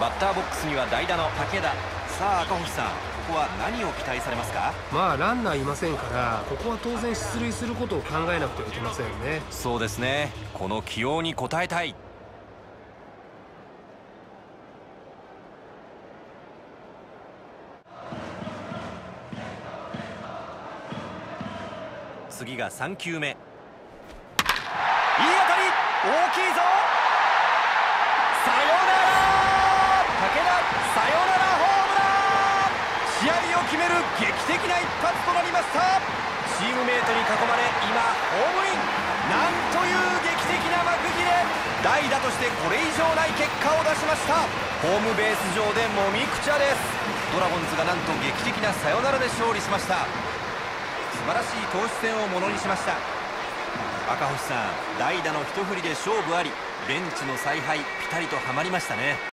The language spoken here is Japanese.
バッターボックスには代打の武田。さあ赤星さんここは何を期待されますか？まあランナーいませんからここは当然出塁することを考えなくてはいけませんよね。そうですね。この起用に応えたい。次が3球目。いい当たり！大きいぞ決める劇的な一発となりました。チームメイトに囲まれ今ホームイン。なんという劇的な幕切れ。代打としてこれ以上ない結果を出しました。ホームベース上でもみくちゃです。ドラゴンズがなんと劇的なサヨナラで勝利しました。素晴らしい投手戦をものにしました。赤星さん代打の一振りで勝負ありベンチの采配ピタリとはまりましたね。